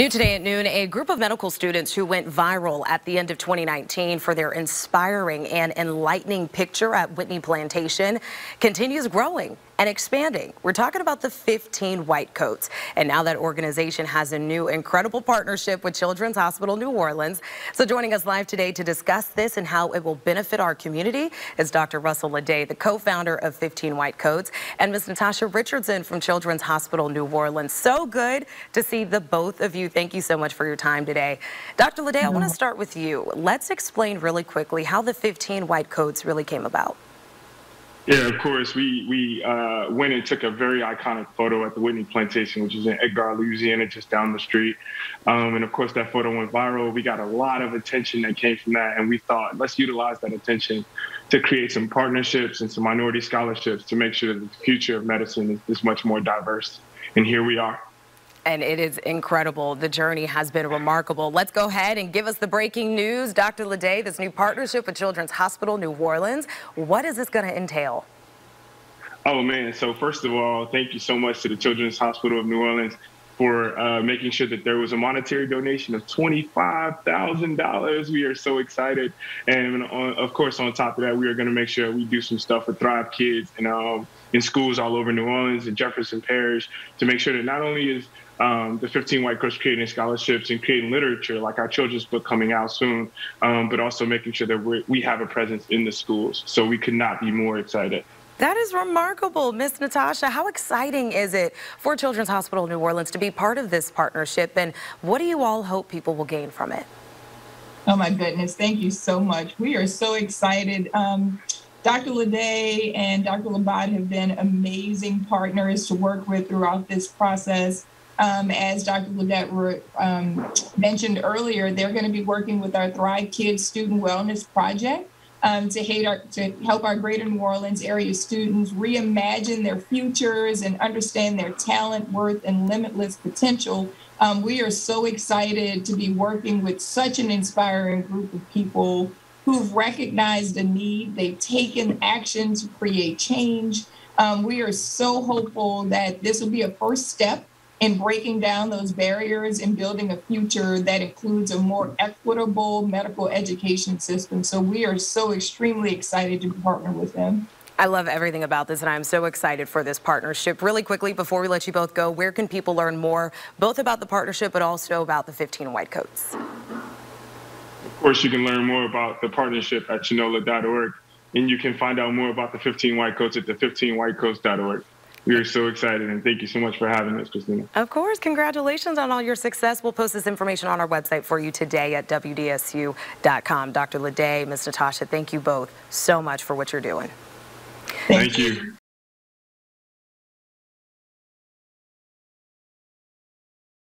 New today at noon, a group of medical students who went viral at the end of 2019 for their inspiring and enlightening picture at Whitney Plantation continues growing and expanding. We're talking about the 15 White Coats. And now that organization has a new incredible partnership with Children's Hospital New Orleans. So joining us live today to discuss this and how it will benefit our community is Dr. Russell Ledet, the co-founder of 15 White Coats, and Ms. Natasha Richardson from Children's Hospital New Orleans. So good to see the both of you. Thank you so much for your time today. Dr. Ledet, I want to mm-hmm. start with you. Let's explain really quickly how the 15 White Coats really came about. Yeah, of course. We we uh, went and took a very iconic photo at the Whitney Plantation, which is in Edgard, Louisiana, just down the street. Um, and of course, that photo went viral. We got a lot of attention that came from that, and we thought let's utilize that attention to create some partnerships and some minority scholarships to make sure that the future of medicine is, is much more diverse. And here we are and it is incredible. The journey has been remarkable. Let's go ahead and give us the breaking news. Dr. Ledet, this new partnership with Children's Hospital New Orleans. What is this going to entail? Oh, man. So, first of all, thank you so much to the Children's Hospital of New Orleans for uh, making sure that there was a monetary donation of $25,000. We are so excited. And on, of course, on top of that, we are going to make sure we do some stuff for Thrive Kids and um, in schools all over New Orleans and Jefferson Parish to make sure that not only is um, the 15 White Coats creating scholarships and creating literature, like our children's book coming out soon, um, but also making sure that we have a presence in the schools. So we could not be more excited. That is remarkable. Miss Natasha, how exciting is it for Children's Hospital New Orleans to be part of this partnership? And what do you all hope people will gain from it? Oh, my goodness. Thank you so much. We are so excited. Um, Dr. Ledet and Dr. Labat have been amazing partners to work with throughout this process. Um, as Dr. Ledet um, mentioned earlier, they're going to be working with our Thrive Kids Student Wellness Project um, to, our, to, help our greater New Orleans area students reimagine their futures and understand their talent, worth, and limitless potential. Um, we are so excited to be working with such an inspiring group of people who've recognized a need, they've taken action to create change. Um, we are so hopeful that this will be a first step in breaking down those barriers and building a future that includes a more equitable medical education system. So we are so extremely excited to partner with them. I love everything about this, and I'm so excited for this partnership. Really quickly, before we let you both go, where can people learn more, both about the partnership, but also about the 15 White Coats? Of course, you can learn more about the partnership at chnola.org, and you can find out more about the 15 White Coats at the 15whitecoats.org. We are so excited, and thank you so much for having us, Christina. Of course. Congratulations on all your success. We'll post this information on our website for you today at WDSU.com. Dr. Ledet, Ms. Natasha, thank you both so much for what you're doing. Thank, you.